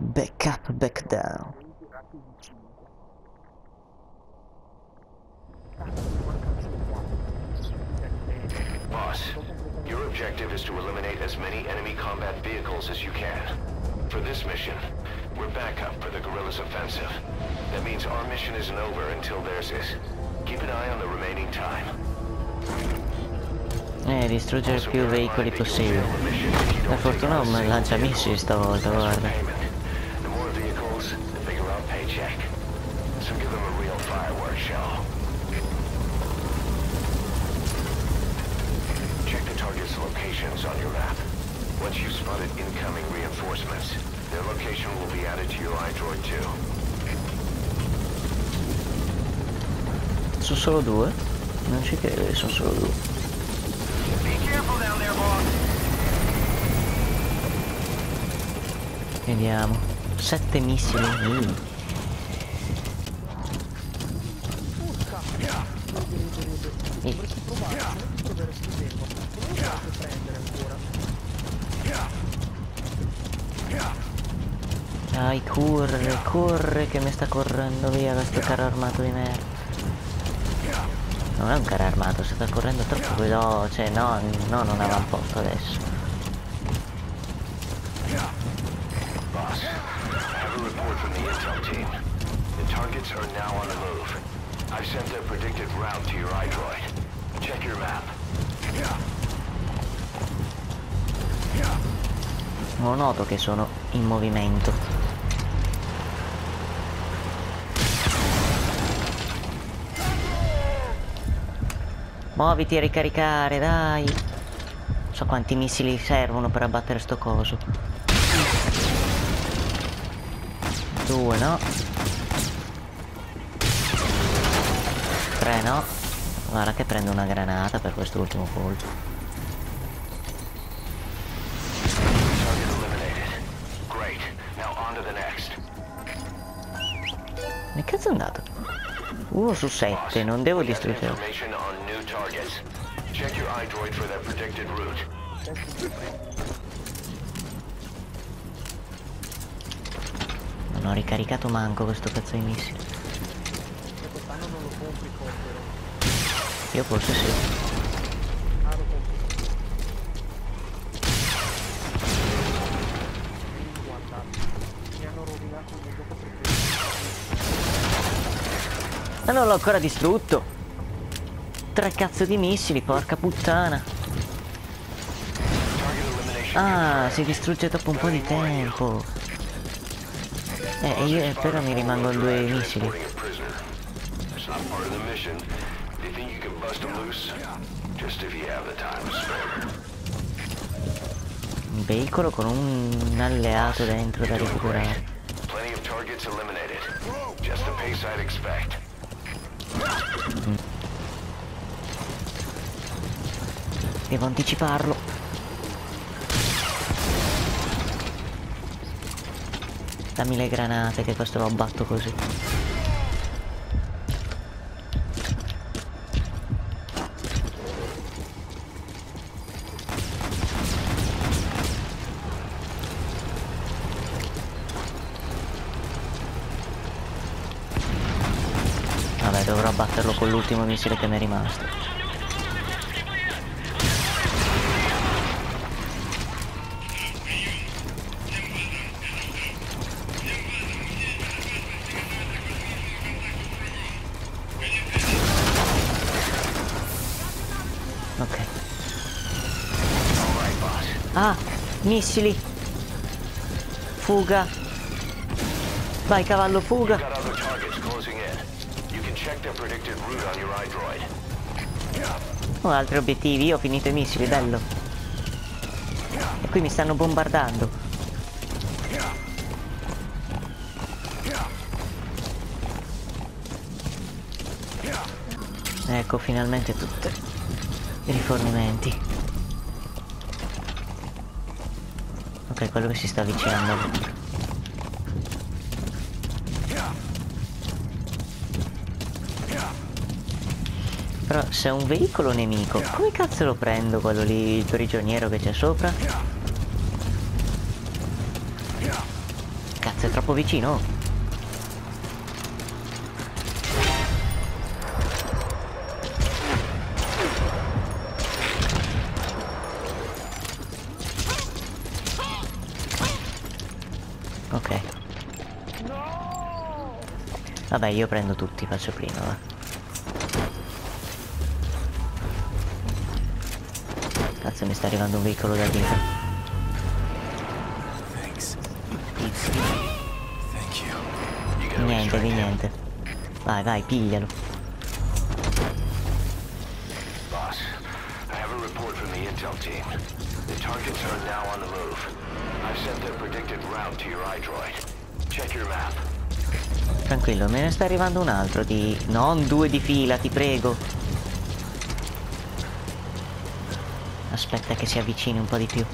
Back up, back down. Boss, your objective is to eliminate as many enemy combat vehicles as you can. For this mission, we're backup for the guerrillas' offensive. That means our mission isn't over until theirs is. Keep an eye on the remaining time. Eh, distruggere più veicoli mind that you'll possibile. fail the mission if you Per fortuna ho un lanciamissili stavolta, guarda. Once you've spotted incoming reinforcements, their location will be added to your iDroid 2. Sono solo due? Non ci credo che sono solo due. Be careful down there, boss. Vediamo. Sette missili. Mm. Eh, Dai, corre, corre che mi sta correndo via questo carro armato di merda. Non è un carro armato, sta correndo troppo veloce, no, no, non avamposto adesso. Boss, I have a report from the intel team. The targets are now on the move. I've sent their predicted route to your iDroid. Check your map. Lo noto che sono in movimento. Muoviti a ricaricare, dai. So quanti missili servono per abbattere sto coso. Due no. Tre no. Guarda che prendo una granata per quest'ultimo colpo. Che cazzo è andato? Uno su sette, non devo distruggere. Non ho ricaricato manco questo cazzo di missile. Io forse sì. Ma non l'ho ancora distrutto. Tre cazzo di missili, porca puttana. Ah, si distrugge dopo un po' di tempo. Eh, io però mi rimangono due missili. Un veicolo con un alleato dentro da recuperare. Plenty of targets eliminated. Just the pace I'd expect. Devo anticiparlo. Dammi le granate che questo lo abbatto così. L'ultimo missile che mi è rimasto. Ok. Ah, missili. Fuga. Vai cavallo, fuga. Ho altri obiettivi, io ho finito i missili, bello. E qui mi stanno bombardando. Ecco, finalmente tutti i rifornimenti. Ok, quello che si sta avvicinando. a me. Però se è un veicolo nemico, come cazzo lo prendo quello lì, il prigioniero che c'è sopra? Cazzo è troppo vicino. Ok. Vabbè, io prendo tutti, faccio prima, va. Cazzo, mi sta arrivando un veicolo da dietro. Niente, di niente. Vai, vai, piglialo. Boss, I have a report from the intel team. The targets are now on the move. I've sent their predicted route to your iDroid. Check your map. Tranquillo, me ne sta arrivando un altro di... Non due di fila, ti prego. Aspetta che si avvicini un po' di più.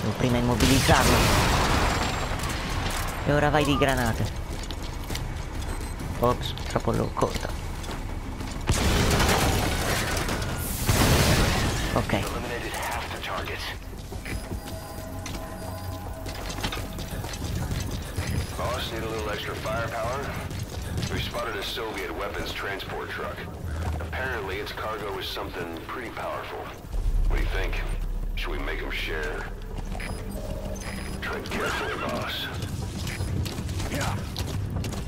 Devo prima immobilizzarlo. E ora vai di granate. Ops, troppo low, corta. Ok, Boss, need a little extra firepower? We spotted a Soviet weapons transport truck. Apparently, its cargo is something pretty powerful. What do you think? Should we make them share? Tread carefully, boss.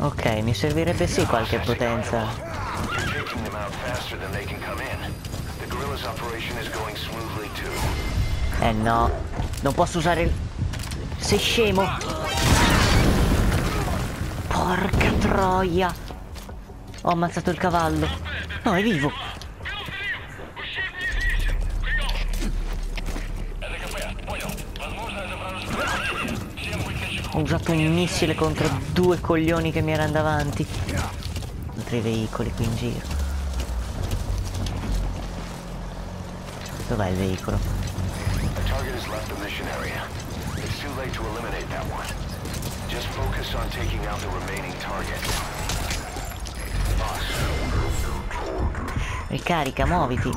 ok, mi servirebbe sì qualche potenza. Them out faster than they can come in. The guerrillas operation is going smoothly too. Eh no, non posso usare il... Sei scemo! Porca troia! Ho ammazzato il cavallo. No, è vivo. Ho usato un missile contro due coglioni che mi erano davanti. Altri veicoli qui in giro. Dov'è il veicolo? The target has left the mission area. Too late to eliminate that one. Just focus on taking out the remaining targets. Boss, Ricarica, muoviti.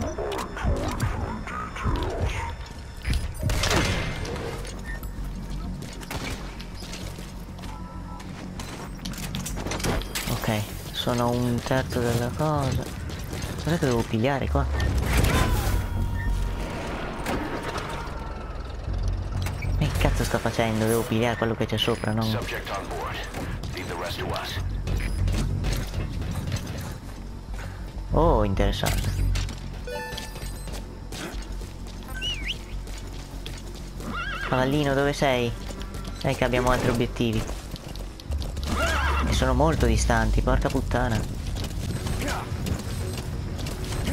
Ok, sono un terzo della cosa. Cos'è che devo pigliare qua? Sto facendo? Devo pigliare quello che c'è sopra, us. Oh, interessante. Cavallino, dove sei? Sai che abbiamo altri obiettivi. E sono molto distanti, porca puttana.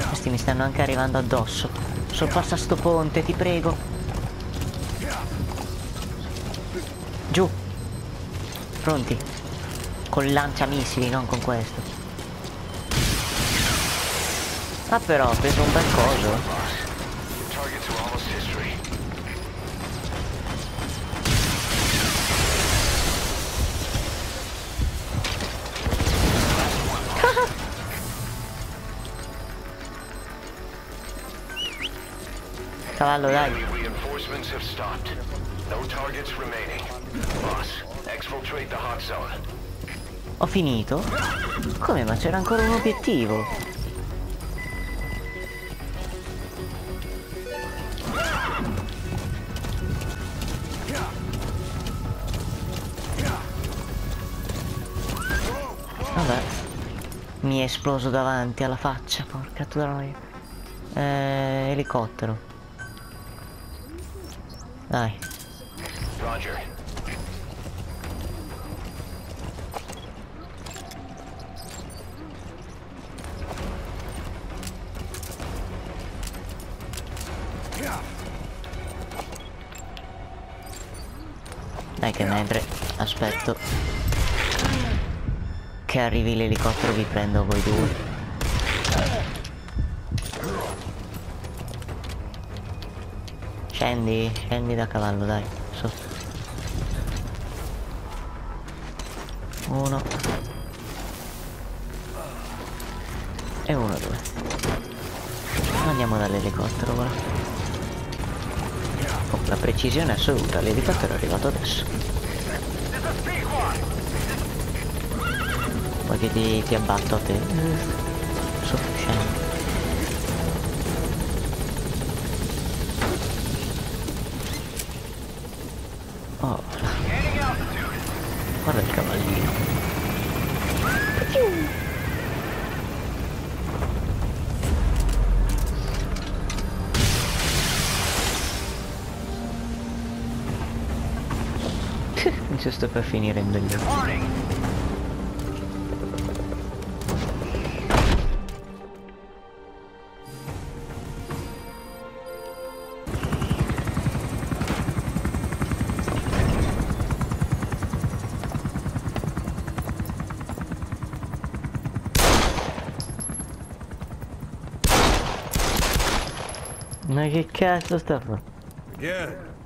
Questi mi stanno anche arrivando addosso. Sorpassa sto ponte, ti prego. Giù. Pronti. Con lanciamissili, non con questo. Ah però, ho preso un bel coso. Targets are almost history. Cavallo, dai. Ho finito? Come? Ma c'era ancora un obiettivo. Vabbè. Mi è esploso davanti alla faccia, porca troia. Eh, elicottero. Dai. Roger. Dai che mentre aspetto che arrivi l'elicottero vi prendo voi due. Scendi, scendi da cavallo, dai. Sotto. Uno. E uno, due. Andiamo dall'elicottero, voilà. La precisione assoluta, l'elicottero è arrivato adesso. Vuoi che ti, ti abbatto a te? Sufficiente. Oh, Giusto per finire in degli Ma che cazzo sta facendo?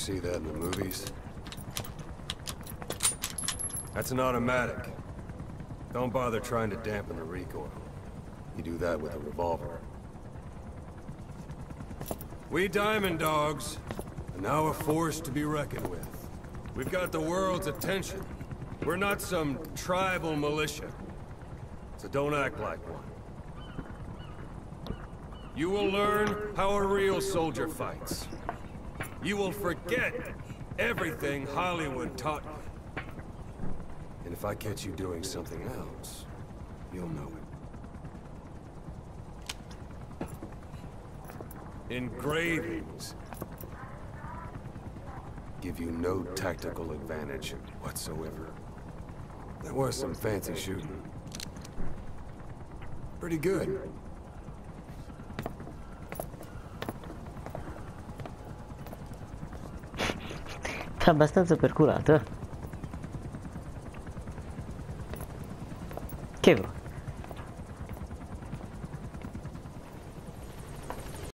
See that in the movies? That's an automatic. Don't bother trying to dampen the recoil. You do that with a revolver. We Diamond Dogs are now a force to be reckoned with. We've got the world's attention. We're not some tribal militia. So don't act like one. You will learn how a real soldier fights. You will forget everything Hollywood taught you. And if I catch you doing something else, you'll know it. Engravings give you no tactical advantage whatsoever. There was some fancy shooting. Pretty good. Abbastanza perculato, eh. Che vuoi?